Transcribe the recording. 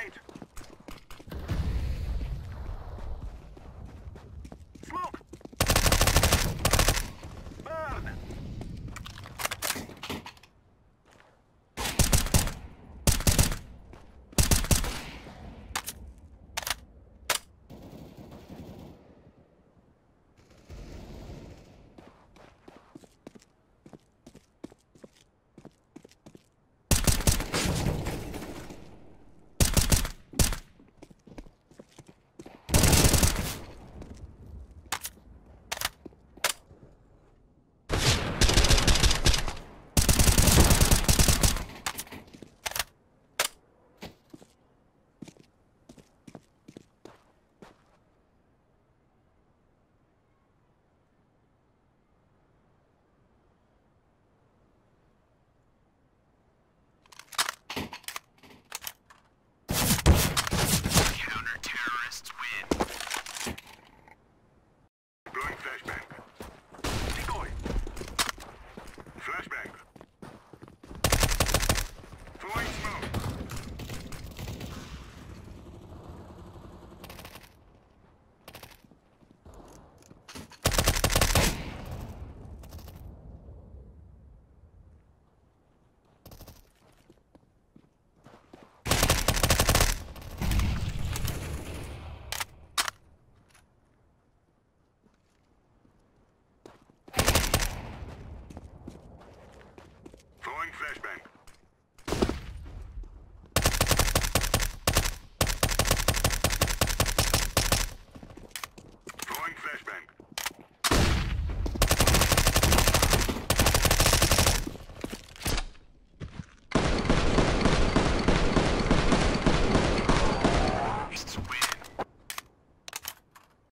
grenade.